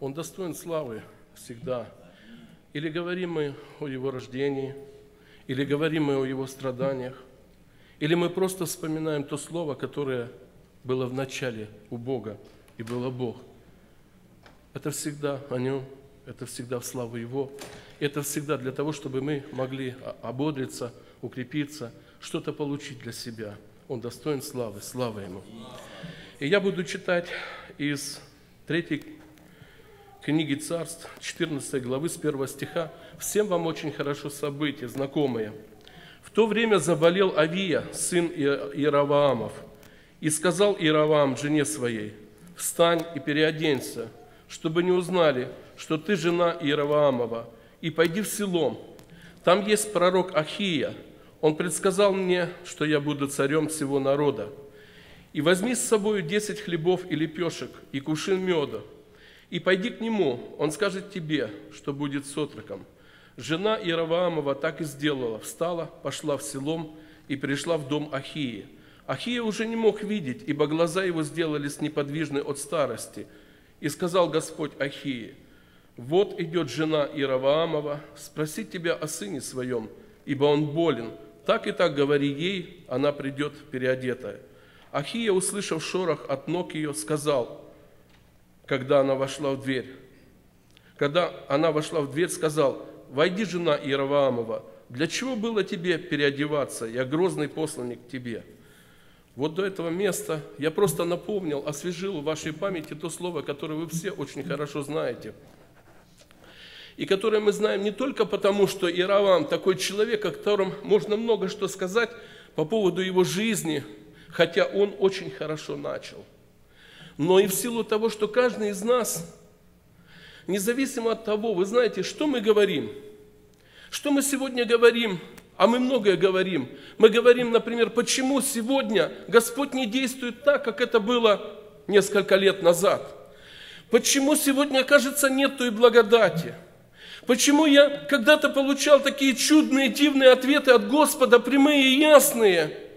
Он достоин славы всегда. Или говорим мы о Его рождении, или говорим мы о Его страданиях, или мы просто вспоминаем то слово, которое было в начале у Бога, и было Бог. Это всегда о Нем, это всегда в славу Его. Это всегда для того, чтобы мы могли ободриться, укрепиться, что-то получить для себя. Он достоин славы, слава Ему. И я буду читать из третьей книги Царств, 14 главы, с 1 стиха. Всем вам очень хорошо события, знакомые. В то время заболел Авия, сын Иераваамов, и сказал Иераваам жене своей, «Встань и переоденься, чтобы не узнали, что ты жена Иераваамова, и пойди в село. Там есть пророк Ахия. Он предсказал мне, что я буду царем всего народа. И возьми с собой десять хлебов и лепешек, и кувшин меда, и пойди к нему, он скажет тебе, что будет с отроком. Жена Иераваамова так и сделала, встала, пошла в селом и пришла в дом Ахии. Ахия уже не мог видеть, ибо глаза его сделались неподвижны от старости. И сказал Господь Ахии, «Вот идет жена Иераваамова, спросить тебя о сыне своем, ибо он болен. Так и так говори ей, она придет переодетая». Ахия, услышав шорох от ног ее, сказал, когда она вошла в дверь, когда она вошла в дверь, сказал, «Войди, жена Иераваамова, для чего было тебе переодеваться? Я грозный посланник тебе». Вот до этого места я просто напомнил, освежил в вашей памяти то слово, которое вы все очень хорошо знаете. И которое мы знаем не только потому, что Иеравам такой человек, о котором можно много что сказать по поводу его жизни, хотя он очень хорошо начал. Но и в силу того, что каждый из нас, независимо от того, вы знаете, что мы говорим, что мы сегодня говорим, а мы многое говорим. Мы говорим, например, почему сегодня Господь не действует так, как это было несколько лет назад. Почему сегодня, кажется, нет той благодати. Почему я когда-то получал такие чудные, дивные ответы от Господа, прямые и ясные –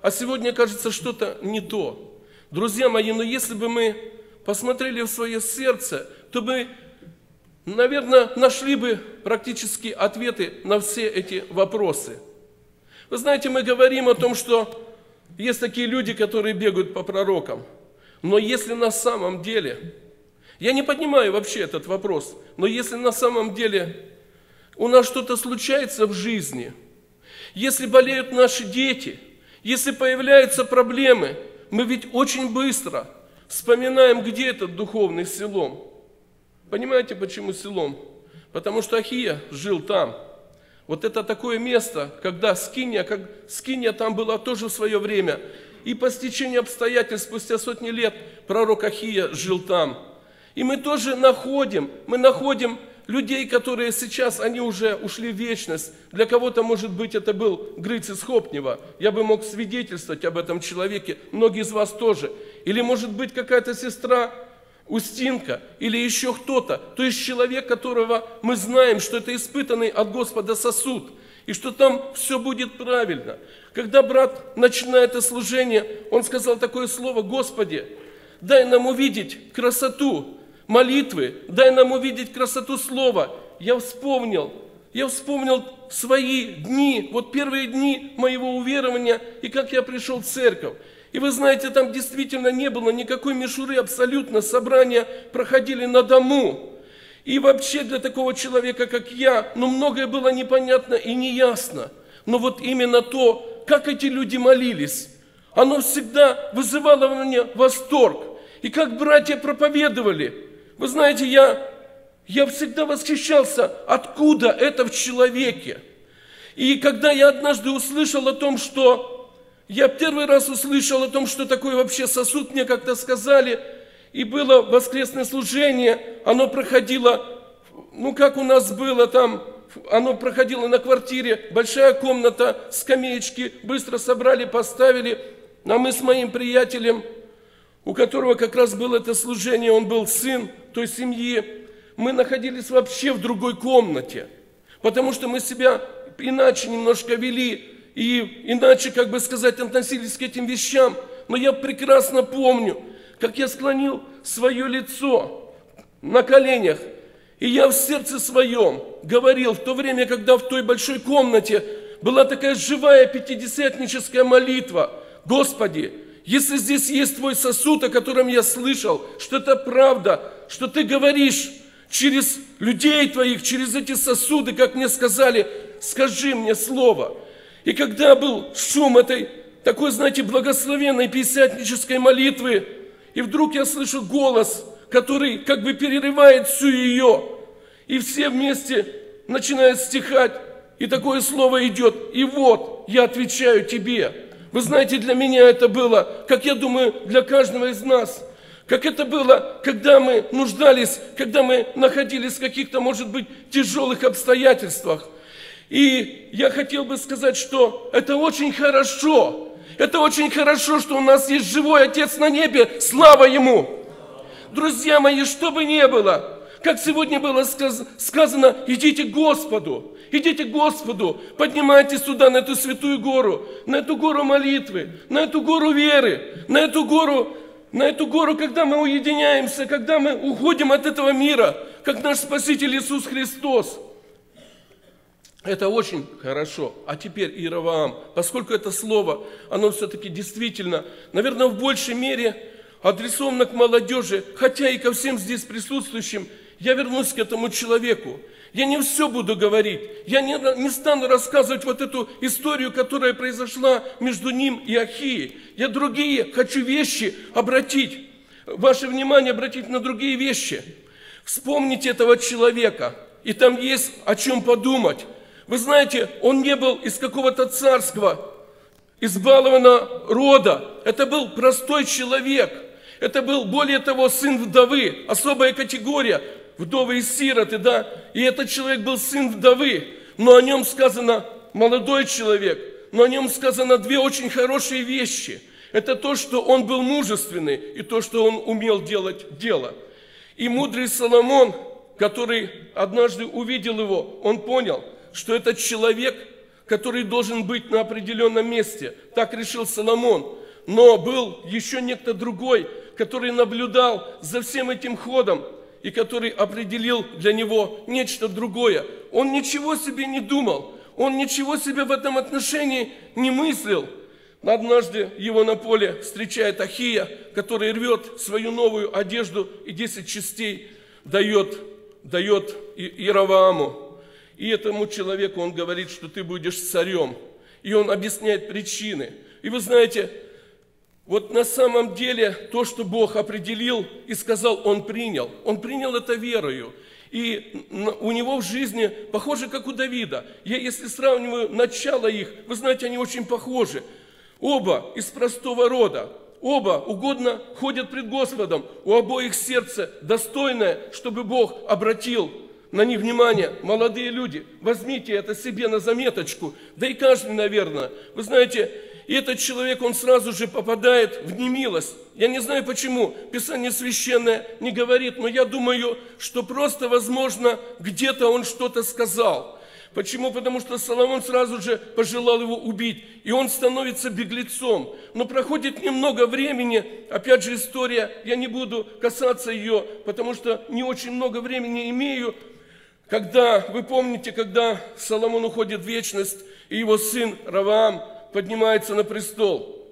а сегодня кажется что-то не то. Друзья мои, но если бы мы посмотрели в свое сердце, то мы, наверное, нашли бы практически ответы на все эти вопросы. Вы знаете, мы говорим о том, что есть такие люди, которые бегают по пророкам. Но если на самом деле, я не понимаю вообще этот вопрос, но если на самом деле у нас что-то случается в жизни, если болеют наши дети – если появляются проблемы, мы ведь очень быстро вспоминаем, где этот духовный селом. Понимаете, почему селом? Потому что Ахия жил там. Вот это такое место, когда Скиния, как Скиния там была тоже в свое время. И по стечению обстоятельств, спустя сотни лет, пророк Ахия жил там. И мы тоже находим, мы находим людей, которые сейчас, они уже ушли в вечность. Для кого-то, может быть, это был Грыц из Хопнева. Я бы мог свидетельствовать об этом человеке, многие из вас тоже. Или, может быть, какая-то сестра Устинка или еще кто-то. То есть человек, которого мы знаем, что это испытанный от Господа сосуд, и что там все будет правильно. Когда брат начинает это служение, он сказал такое слово, Господи, дай нам увидеть красоту молитвы, дай нам увидеть красоту слова. Я вспомнил, я вспомнил свои дни, вот первые дни моего уверования, и как я пришел в церковь. И вы знаете, там действительно не было никакой мишуры, абсолютно собрания проходили на дому. И вообще для такого человека, как я, ну многое было непонятно и неясно. Но вот именно то, как эти люди молились, оно всегда вызывало во мне восторг. И как братья проповедовали – вы знаете, я, я всегда восхищался, откуда это в человеке. И когда я однажды услышал о том, что... Я первый раз услышал о том, что такое вообще сосуд, мне как-то сказали, и было воскресное служение, оно проходило, ну как у нас было там, оно проходило на квартире, большая комната, скамеечки, быстро собрали, поставили, а мы с моим приятелем у которого как раз было это служение, он был сын той семьи, мы находились вообще в другой комнате, потому что мы себя иначе немножко вели и иначе, как бы сказать, относились к этим вещам. Но я прекрасно помню, как я склонил свое лицо на коленях. И я в сердце своем говорил, в то время, когда в той большой комнате была такая живая пятидесятническая молитва, Господи, если здесь есть Твой сосуд, о котором я слышал, что это правда, что Ты говоришь через людей Твоих, через эти сосуды, как мне сказали, скажи мне слово. И когда был шум этой такой, знаете, благословенной пятидесятнической молитвы, и вдруг я слышу голос, который как бы перерывает всю ее, и все вместе начинают стихать, и такое слово идет, и вот я отвечаю тебе. Вы знаете, для меня это было, как я думаю, для каждого из нас, как это было, когда мы нуждались, когда мы находились в каких-то, может быть, тяжелых обстоятельствах. И я хотел бы сказать, что это очень хорошо, это очень хорошо, что у нас есть живой Отец на небе. Слава Ему! Друзья мои, что бы ни было, как сегодня было сказано, идите к Господу, идите к Господу, поднимайтесь сюда, на эту святую гору, на эту гору молитвы, на эту гору веры, на эту гору, на эту гору, когда мы уединяемся, когда мы уходим от этого мира, как наш Спаситель Иисус Христос – это очень хорошо. А теперь Иераваам, поскольку это слово, оно все-таки действительно, наверное, в большей мере адресовано к молодежи, хотя и ко всем здесь присутствующим, я вернусь к этому человеку. Я не все буду говорить. Я не, не стану рассказывать вот эту историю, которая произошла между ним и Ахией. Я другие хочу вещи обратить, ваше внимание обратить на другие вещи. Вспомните этого человека, и там есть о чем подумать. Вы знаете, он не был из какого-то царского, избалованного рода. Это был простой человек. Это был, более того, сын вдовы, особая категория, вдовы и сироты, да. И этот человек был сын вдовы, но о нем сказано молодой человек, но о нем сказано две очень хорошие вещи. Это то, что он был мужественный, и то, что он умел делать дело. И мудрый Соломон, который однажды увидел его, он понял – что это человек, который должен быть на определенном месте. Так решил Соломон. Но был еще некто другой, который наблюдал за всем этим ходом и который определил для него нечто другое. Он ничего себе не думал, он ничего себе в этом отношении не мыслил. Однажды его на поле встречает Ахия, который рвет свою новую одежду и 10 частей дает, дает Иеравааму. И этому человеку он говорит, что ты будешь царем. И он объясняет причины. И вы знаете, вот на самом деле то, что Бог определил и сказал, он принял. Он принял это верою. И у него в жизни похоже, как у Давида. Я, если сравниваю начало их, вы знаете, они очень похожи. Оба из простого рода. Оба угодно ходят пред Господом. У обоих сердце достойное, чтобы Бог обратил на них внимание, молодые люди, возьмите это себе на заметочку, да и каждый, наверное. Вы знаете, и этот человек, он сразу же попадает в немилость. Я не знаю почему, Писание Священное не говорит, но я думаю, что просто, возможно, где-то он что-то сказал. Почему? Потому что Соломон сразу же пожелал его убить, и он становится беглецом. Но проходит немного времени, опять же история, я не буду касаться ее, потому что не очень много времени имею, когда, вы помните, когда Соломон уходит в вечность, и его сын Раваам поднимается на престол.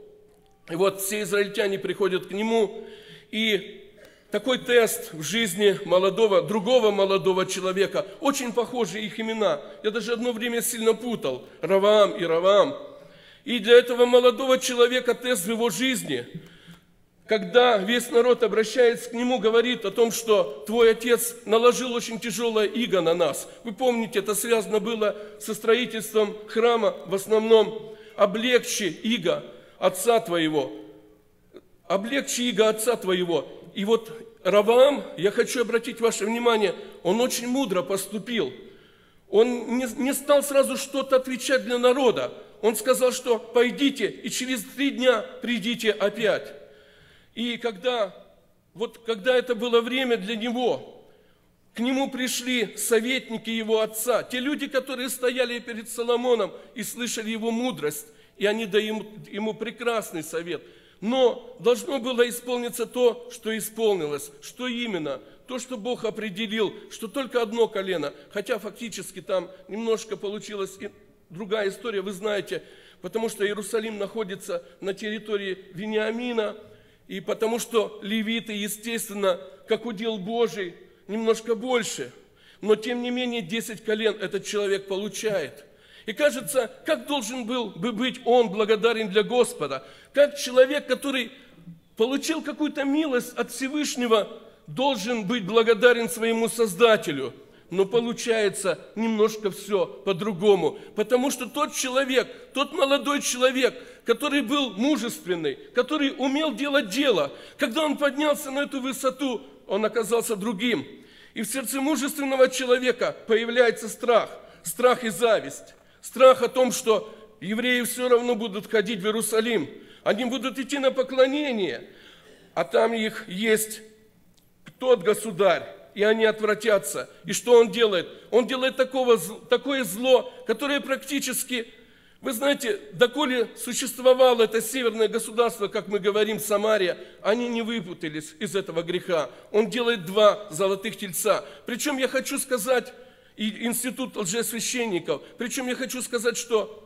И вот все израильтяне приходят к нему, и такой тест в жизни молодого, другого молодого человека, очень похожи их имена. Я даже одно время сильно путал, Раваам и Раваам. И для этого молодого человека тест в его жизни – когда весь народ обращается к нему, говорит о том, что твой отец наложил очень тяжелое иго на нас. Вы помните, это связано было со строительством храма, в основном облегчи иго отца твоего. Облегчи иго отца твоего. И вот Раваам, я хочу обратить ваше внимание, он очень мудро поступил. Он не, стал сразу что-то отвечать для народа. Он сказал, что пойдите и через три дня придите опять. И когда, вот когда это было время для него, к нему пришли советники его отца, те люди, которые стояли перед Соломоном и слышали его мудрость, и они дали ему, прекрасный совет. Но должно было исполниться то, что исполнилось. Что именно? то, что Бог определил, что только одно колено, хотя фактически там немножко получилась другая история, вы знаете, потому что Иерусалим находится на территории Вениамина, и потому что левиты, естественно, как удел Божий, немножко больше. Но тем не менее 10 колен этот человек получает. И кажется, как должен был бы быть он благодарен для Господа? Как человек, который получил какую-то милость от Всевышнего, должен быть благодарен своему Создателю – но получается немножко все по-другому. Потому что тот человек, тот молодой человек, который был мужественный, который умел делать дело, когда он поднялся на эту высоту, он оказался другим. И в сердце мужественного человека появляется страх, страх и зависть. Страх о том, что евреи все равно будут ходить в Иерусалим, они будут идти на поклонение, а там их есть тот государь, и они отвратятся. И что он делает? Он делает такого, такое зло, которое практически, вы знаете, доколе существовало это северное государство, как мы говорим, Самария, они не выпутались из этого греха. Он делает два золотых тельца. Причем я хочу сказать, и институт лжесвященников, причем я хочу сказать, что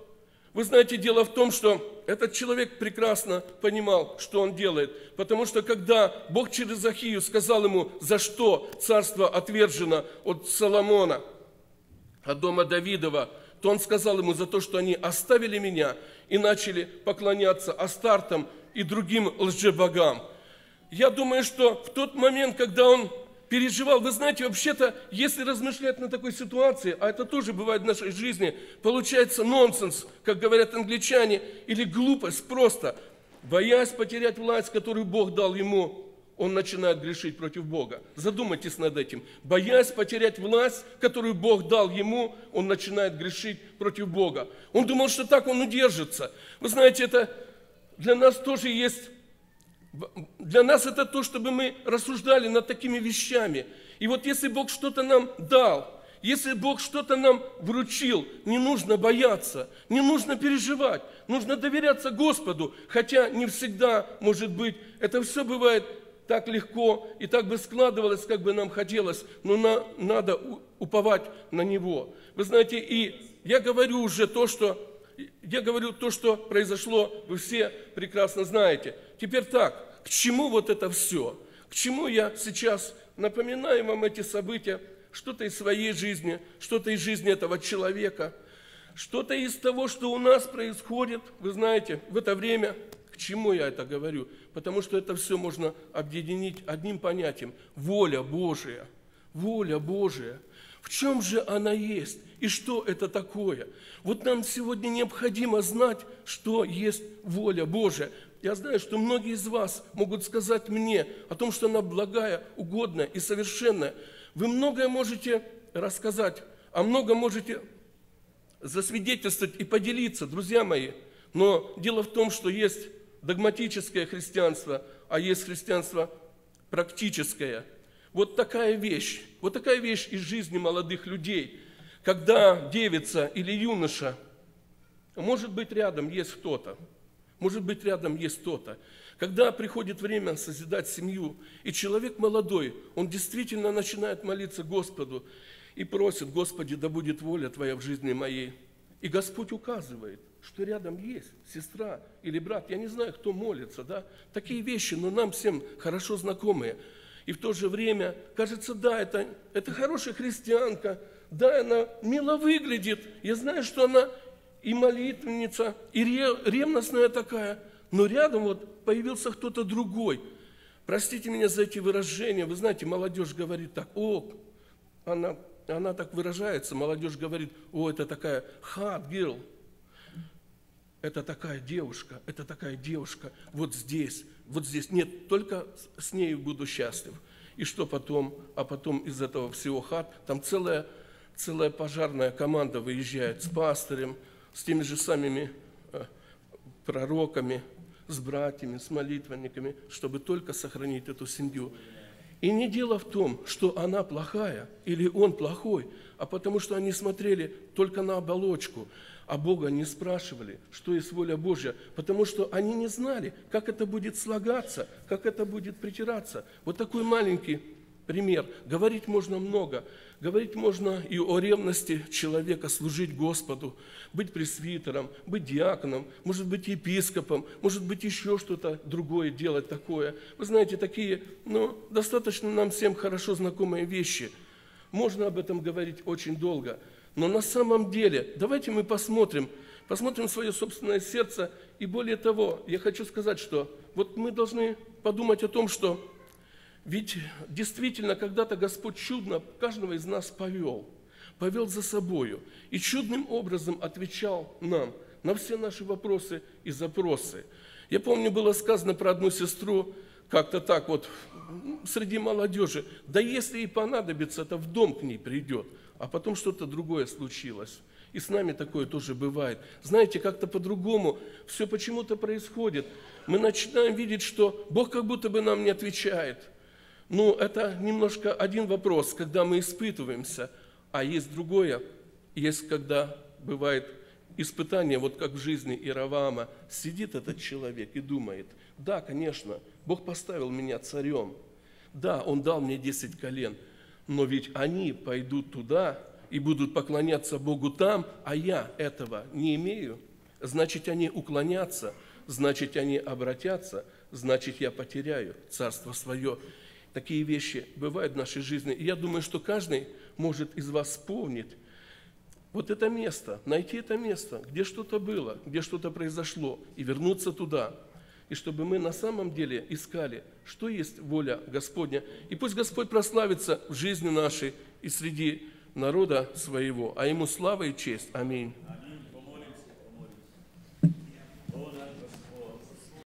вы знаете, дело в том, что этот человек прекрасно понимал, что он делает. Потому что когда Бог через Захию сказал ему, за что царство отвержено от Соломона, от дома Давидова, то он сказал ему за то, что они оставили меня и начали поклоняться Астартам и другим лжебогам. Я думаю, что в тот момент, когда он переживал. Вы знаете, вообще-то, если размышлять на такой ситуации, а это тоже бывает в нашей жизни, получается нонсенс, как говорят англичане, или глупость просто. Боясь потерять власть, которую Бог дал ему, он начинает грешить против Бога. Задумайтесь над этим. Боясь потерять власть, которую Бог дал ему, он начинает грешить против Бога. Он думал, что так он удержится. Вы знаете, это для нас тоже есть для нас это то, чтобы мы рассуждали над такими вещами. И вот если Бог что-то нам дал, если Бог что-то нам вручил, не нужно бояться, не нужно переживать, нужно доверяться Господу, хотя не всегда, может быть, это все бывает так легко и так бы складывалось, как бы нам хотелось, но на, надо уповать на Него. Вы знаете, и я говорю уже то, что я говорю то, что произошло, вы все прекрасно знаете. Теперь так, к чему вот это все? К чему я сейчас напоминаю вам эти события, что-то из своей жизни, что-то из жизни этого человека, что-то из того, что у нас происходит, вы знаете, в это время, к чему я это говорю? Потому что это все можно объединить одним понятием – воля Божия. Воля Божия. В чем же она есть? И что это такое? Вот нам сегодня необходимо знать, что есть воля Божия. Я знаю, что многие из вас могут сказать мне о том, что она благая, угодная и совершенная. Вы многое можете рассказать, а много можете засвидетельствовать и поделиться, друзья мои. Но дело в том, что есть догматическое христианство, а есть христианство практическое. Вот такая вещь, вот такая вещь из жизни молодых людей, когда девица или юноша, может быть, рядом есть кто-то, может быть, рядом есть кто-то. Когда приходит время созидать семью, и человек молодой, он действительно начинает молиться Господу и просит, Господи, да будет воля Твоя в жизни моей. И Господь указывает, что рядом есть сестра или брат. Я не знаю, кто молится, да? Такие вещи, но нам всем хорошо знакомые. И в то же время, кажется, да, это, это хорошая христианка, да, она мило выглядит. Я знаю, что она и молитвенница, и ревностная такая, но рядом вот появился кто-то другой. Простите меня за эти выражения. Вы знаете, молодежь говорит так, о, она, она так выражается, молодежь говорит, о, это такая hot girl, это такая девушка, это такая девушка, вот здесь, вот здесь. Нет, только с ней буду счастлив. И что потом? А потом из этого всего хат, там целая, целая пожарная команда выезжает с пастырем, с теми же самыми э, пророками, с братьями, с молитвенниками, чтобы только сохранить эту семью. И не дело в том, что она плохая или он плохой, а потому что они смотрели только на оболочку, а Бога не спрашивали, что есть воля Божья, потому что они не знали, как это будет слагаться, как это будет притираться. Вот такой маленький пример. Говорить можно много. Говорить можно и о ревности человека служить Господу, быть пресвитером, быть диаконом, может быть епископом, может быть еще что-то другое делать такое. Вы знаете, такие, ну, достаточно нам всем хорошо знакомые вещи. Можно об этом говорить очень долго. Но на самом деле, давайте мы посмотрим, посмотрим свое собственное сердце. И более того, я хочу сказать, что вот мы должны подумать о том, что ведь действительно когда-то Господь чудно каждого из нас повел, повел за собою и чудным образом отвечал нам на все наши вопросы и запросы. Я помню, было сказано про одну сестру, как-то так вот, среди молодежи, да если и понадобится, то в дом к ней придет, а потом что-то другое случилось. И с нами такое тоже бывает. Знаете, как-то по-другому все почему-то происходит. Мы начинаем видеть, что Бог как будто бы нам не отвечает – ну, это немножко один вопрос, когда мы испытываемся, а есть другое, есть когда бывает испытание, вот как в жизни Иравама, сидит этот человек и думает, да, конечно, Бог поставил меня царем, да, Он дал мне 10 колен, но ведь они пойдут туда и будут поклоняться Богу там, а я этого не имею. Значит, они уклонятся, значит, они обратятся, значит, я потеряю царство свое такие вещи бывают в нашей жизни. И я думаю, что каждый может из вас вспомнить вот это место, найти это место, где что-то было, где что-то произошло, и вернуться туда. И чтобы мы на самом деле искали, что есть воля Господня. И пусть Господь прославится в жизни нашей и среди народа своего, а Ему слава и честь. Аминь.